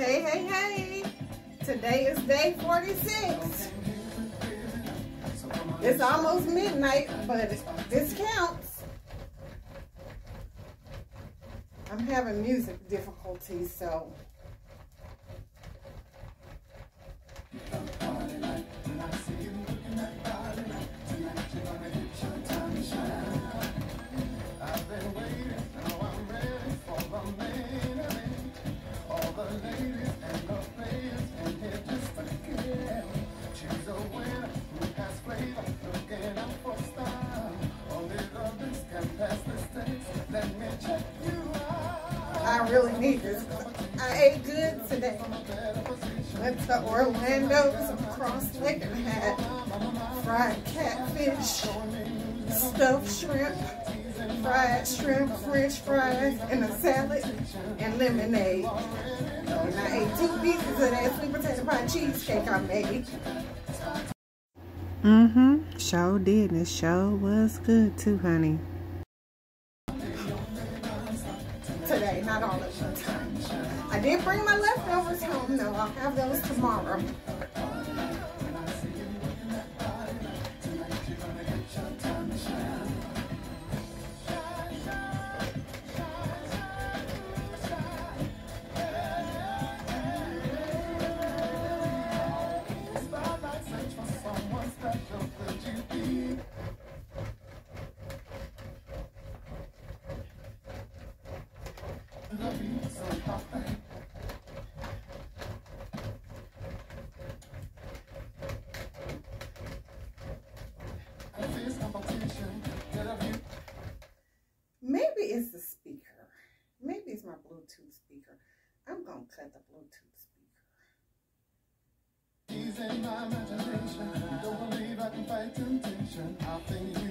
Hey, hey, hey. Today is day 46. It's almost midnight, but this counts. I'm having music difficulties, so. To Orlando's across Lake and had fried catfish, stuffed shrimp, fried shrimp, french fries, and a salad, and lemonade. And I ate two pieces of that sweet potato pie cheesecake I made. Mm-hmm. Sure did. And it was good too, honey. I'll have those tomorrow. Maybe it's the speaker. Maybe it's my Bluetooth speaker. I'm going to cut the Bluetooth speaker. He's in my imagination. Don't believe I can fight temptation. I think you.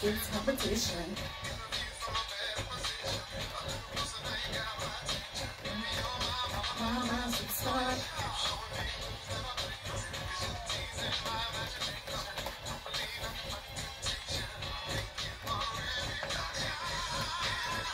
It's competition. Mama, subscribe.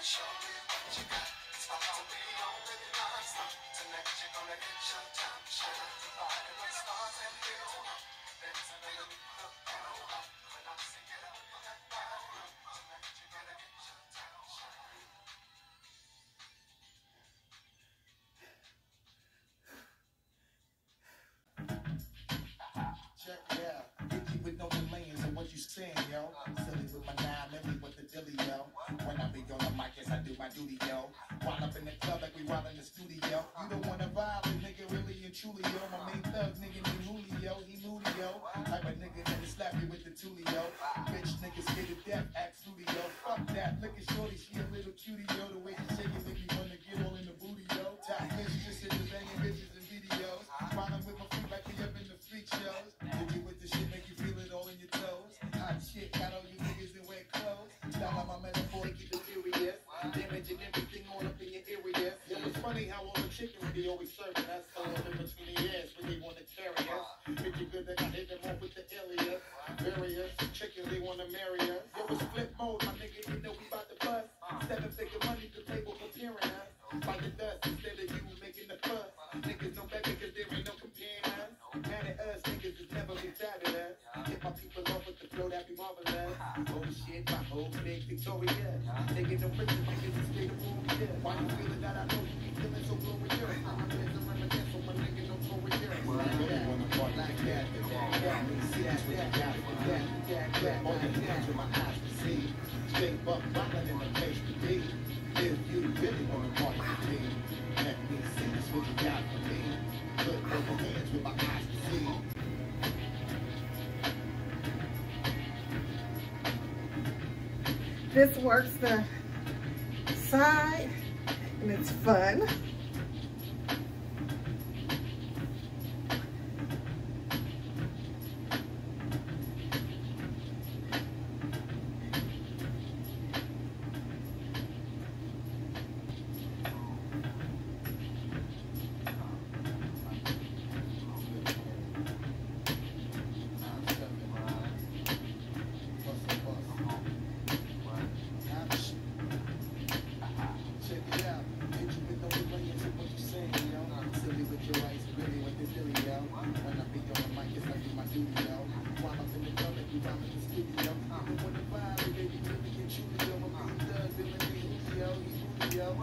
Tonight you're gonna get your time, shine, body, duty, yo. Wild up in the club like we wild in the studio. You don't wanna vibe, nigga, really and truly, yo. My This works the side and it's fun.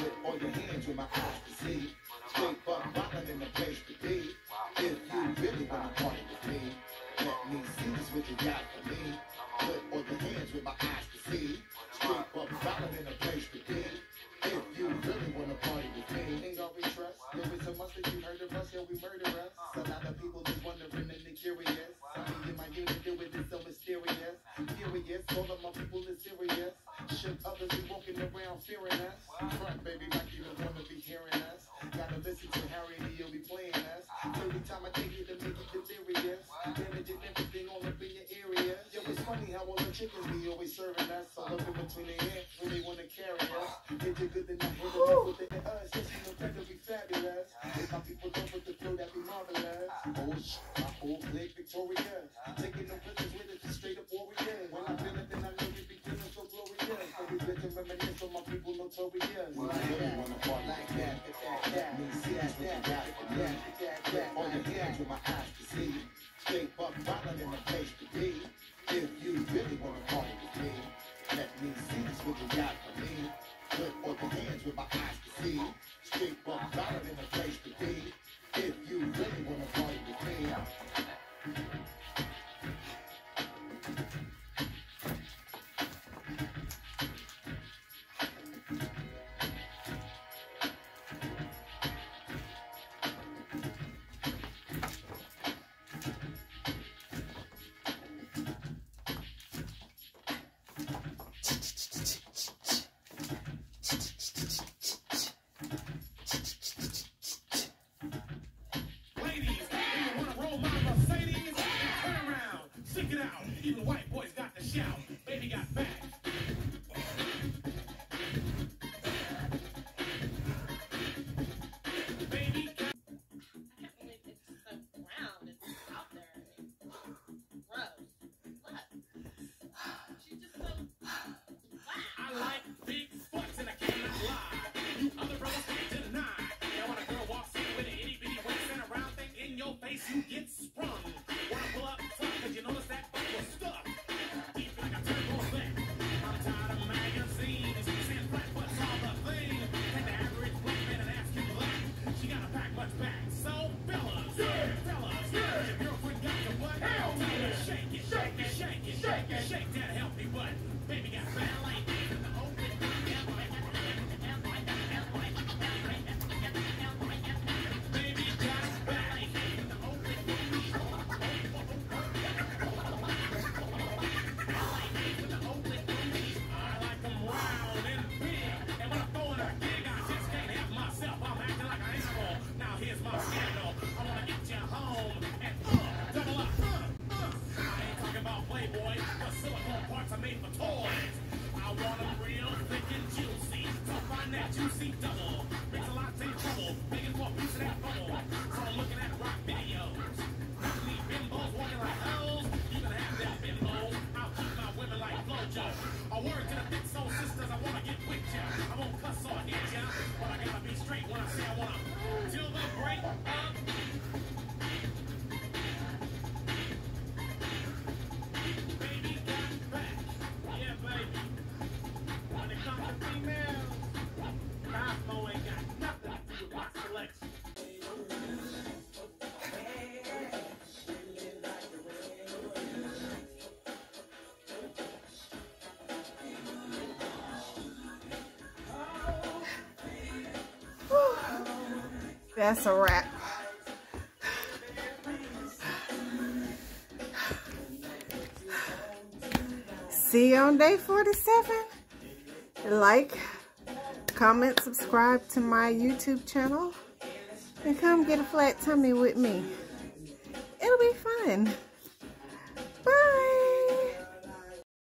with all your hands with my eyes to see. Straight buck rockin' in the place to be. If you really wanna party with me, let me see this what you got for me. Put all your hands with my eyes to see. Straight buck rockin' in the place to be. If you really wanna party with me, ain't gonna be trust. There is a must that you heard of us, yeah, we murder us. A lot of people just wondering and they curious. Oh, my whole clique victorious. Taking with just straight up warriors. When I feel it, then I know you be feeling so glorious. To reminisce on my people notorious. Well, I really wanna party like that, that, that, me see that, that, that, that, that, that. All your hands with my eyes to see. Straight made for toys. I want them real thick and juicy. So find that juicy double. Makes a lot of trouble. Making for a piece of that bubble. So I'm looking at rock videos. Not me bimbos walking like hoes. You can have that bimbo. I'll keep my women like Flojo. A word to the big soul sisters, I wanna get with ya. I won't cuss or hit ya, but I gotta be straight when I say I wanna. Till the break That's a wrap. See you on day 47. Like, comment, subscribe to my YouTube channel, and come get a flat tummy with me. It'll be fun.